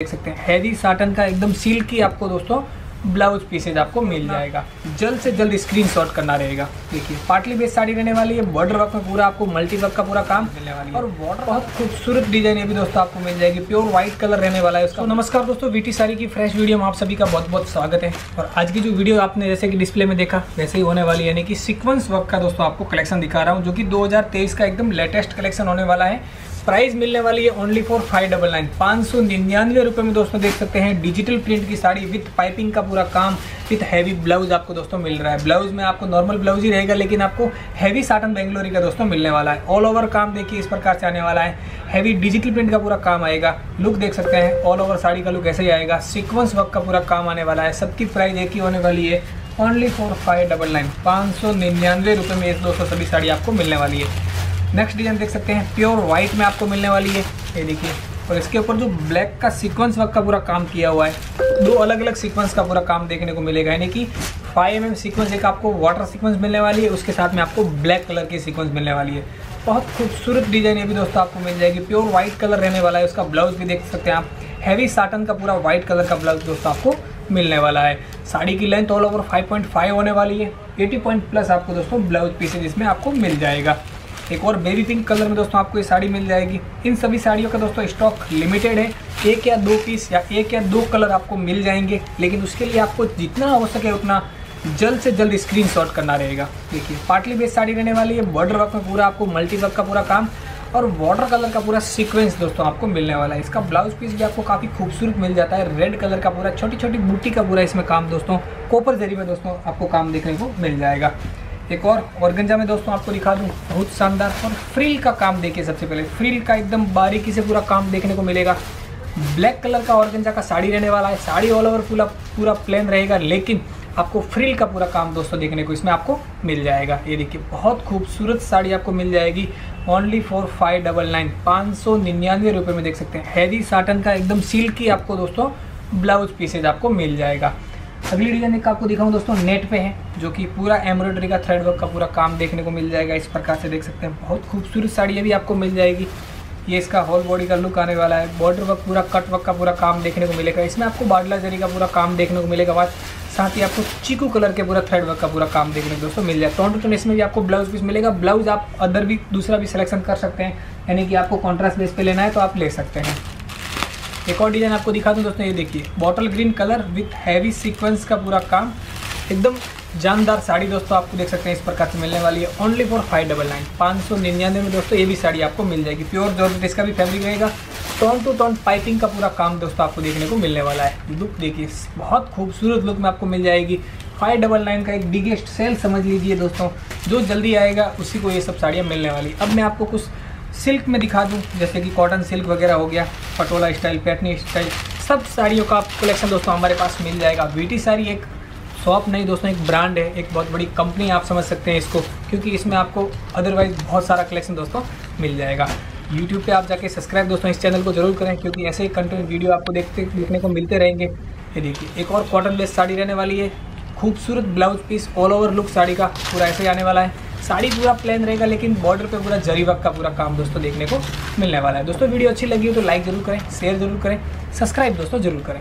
देख सकते हैं। हैवी साटन का एकदम सिल्की आपको दोस्तों ब्लाउज पीसेज आपको मिल जाएगा। जल्द से जल्द स्क्रीन स्क्रीनशॉट करना रहेगा। देखिए पार्टली बेस साड़ी रहने वाली है बॉर्डर वर्क में पूरा आपको मल्टी वर्क का पूरा काम। मिलने वाली है। और बॉर्डर बहुत खूबसूरत डिज़ाइन ये भी दोस्तों आपको मिल जाएगी। प्योर व्हाइट कलर रहने वाला है उसका। तो नमस्कार दोस्तों वीटी साड़ी की फ्रेश वीडियो में आप सभी का बहुत बहुत स्वागत है। और आज की जो वीडियो आपने जैसे कि डिस्प्ले में देखा वैसे ही होने वाली यानी कि सिक्वेंस वर्क का दोस्तों आपको कलेक्शन दिखा रहा हूँ जो कि दो हज़ार तेईस का एकदम लेटेस्ट कलेक्शन होने वाला है। प्राइस मिलने वाली है only for five double nine पाँच सौ निन्यानवे रुपये में दोस्तों देख सकते हैं। डिजिटल प्रिंट की साड़ी विथ पाइपिंग का पूरा काम विथ हैवी ब्लाउज आपको दोस्तों मिल रहा है। ब्लाउज में आपको नॉर्मल ब्लाउज ही रहेगा, लेकिन आपको हैवी साटन बेंगलोरी का दोस्तों मिलने वाला है। ऑल ओवर काम देखिए, इस प्रकार से आने वाला है। हैवी डिजिटल प्रिंट का पूरा काम आएगा। लुक देख सकते हैं ऑल ओवर साड़ी का लुक ऐसे ही आएगा। सिक्वेंस वर्क का पूरा काम आने वाला है। सबकी प्राइस एक ही होने वाली है। Only for five double nine पाँच सौ निन्यानवे रुपये में इस दोस्तों सभी साड़ी आपको मिलने वाली है। नेक्स्ट डिज़ाइन देख सकते हैं। प्योर व्हाइट में आपको मिलने वाली है। ये देखिए। और इसके ऊपर जो ब्लैक का सीक्वेंस वर्क का पूरा काम किया हुआ है, दो अलग अलग सीक्वेंस का पूरा काम देखने को मिलेगा। यानी कि फाइव एम सीक्वेंस एक आपको वाटर सीक्वेंस मिलने वाली है, उसके साथ में आपको ब्लैक कलर की सीक्वेंस मिलने वाली है। बहुत खूबसूरत डिज़ाइन ये भी दोस्तों आपको मिल जाएगी। प्योर व्हाइट कलर रहने वाला है, उसका ब्लाउज भी देख सकते हैं आप। हैवी साटन का पूरा व्हाइट कलर का ब्लाउज दोस्तों आपको मिलने वाला है। साड़ी की लेंथ ऑल ओवर 5.5 होने वाली है। 80 पॉइंट प्लस आपको दोस्तों ब्लाउज पीसेज इसमें आपको मिल जाएगा। एक और बेबी पिंक कलर में दोस्तों आपको ये साड़ी मिल जाएगी। इन सभी साड़ियों का दोस्तों स्टॉक लिमिटेड है। एक या दो पीस या एक या दो कलर आपको मिल जाएँगे, लेकिन उसके लिए आपको जितना हो सके उतना जल्द से जल्द स्क्रीनशॉट करना रहेगा। देखिए पार्टली बेस साड़ी रहने वाली है बॉर्डर वर्क में पूरा आपको मल्टी वर्क का पूरा काम और वाटर कलर का पूरा सीक्वेंस दोस्तों आपको मिलने वाला है। इसका ब्लाउज पीस भी आपको काफ़ी खूबसूरत मिल जाता है। रेड कलर का पूरा छोटी छोटी बूटी का पूरा इसमें काम दोस्तों कोपर जरी में दोस्तों आपको काम देखने को मिल जाएगा। एक और ऑर्गेंजा में दोस्तों आपको दिखा दूँ, बहुत शानदार और फ्रिल का काम देखिए सबसे पहले। फ्रिल का एकदम बारीकी से पूरा काम देखने को मिलेगा। ब्लैक कलर का ऑर्गेंजा का साड़ी रहने वाला है, साड़ी ऑल ओवर पूरा पूरा प्लेन रहेगा, लेकिन आपको फ्रिल का पूरा काम दोस्तों देखने को इसमें आपको मिल जाएगा। ये देखिए, बहुत खूबसूरत साड़ी आपको मिल जाएगी। Only for five double nine पाँच सौ निन्यानवे रुपये में देख सकते हैं। हैवी साटन का एकदम सिल्की आपको दोस्तों ब्लाउज पीसेज आपको मिल जाएगा। अगली डिज़ाइन एक आपको दिखाऊँ दोस्तों, नेट पे है, जो कि पूरा एम्ब्रॉयडरी का थ्रेड वर्क का पूरा काम देखने को मिल जाएगा, इस प्रकार से देख सकते हैं। बहुत खूबसूरत साड़ी ये भी आपको मिल जाएगी। ये इसका होल बॉडी का लुक आने वाला है। बॉर्डर वर्क पूरा कट वर्क का पूरा काम देखने को मिलेगा। इसमें आपको बाडला जरी का पूरा काम देखने को मिलेगा बाद। साथ ही आपको चीकू कलर के पूरा थ्रेड वर्क का पूरा काम देखने को दोस्तों मिल जाए टोन टू इसमें भी आपको ब्लाउज पीस मिलेगा। ब्लाउज आप अदर भी, दूसरा भी सिलेक्शन कर सकते हैं। यानी कि आपको कॉन्ट्रास्ट बेस पे लेना है तो आप ले सकते हैं। एक और डिज़ाइन आपको दिखा दूँ दोस्तों, ये देखिए। Bottle green colour with heavy sequence का पूरा काम। एकदम जानदार साड़ी दोस्तों आपको देख सकते हैं, इस प्रकार से मिलने वाली है। Only for five double nine पाँच सौ निन्यानवे में दोस्तों, ये भी साड़ी आपको मिल जाएगी। प्योर जॉर्जेट इसका भी फैब्रिक रहेगा। टॉन टू टॉन पाइपिंग का पूरा काम दोस्तों आपको देखने को मिलने वाला है। लुक देखिए, बहुत खूबसूरत लुक में आपको मिल जाएगी। फाइव डबल नाइन का एक बिगेस्ट सेल समझ लीजिए दोस्तों। जो जल्दी आएगा, उसी को ये सब साड़ियाँ मिलने वाली। अब मैं आपको कुछ सिल्क में दिखा दूँ, जैसे कि कॉटन सिल्क वगैरह हो गया, पटोला स्टाइल पैटनी स्टाइल सब साड़ियों का कलेक्शन दोस्तों हमारे पास मिल जाएगा। वीटी साड़ी एक शॉप नहीं, दोस्तों एक ब्रांड है, एक बहुत बड़ी कंपनी आप समझ सकते हैं इसको, क्योंकि इसमें आपको अदरवाइज़ बहुत सारा कलेक्शन दोस्तों मिल जाएगा। यूट्यूब पे आप जाके सब्सक्राइब दोस्तों इस चैनल को ज़रूर करें, क्योंकि ऐसे ही कंटेंट वीडियो आपको देखते, देखने को मिलते रहेंगे। ये देखिए, एक और कॉटन बेस्ड साड़ी रहने वाली है। खूबसूरत blouse piece all over look sari का, पूरा ऐसे ही आने वाला है। साड़ी पूरा प्लेन रहेगा, लेकिन बॉर्डर पे पूरा जरी वर्क का पूरा काम दोस्तों देखने को मिलने वाला है। दोस्तों, वीडियो अच्छी लगी हो तो लाइक ज़रूर करें शेयर ज़रूर करें सब्सक्राइब दोस्तों ज़रूर करें।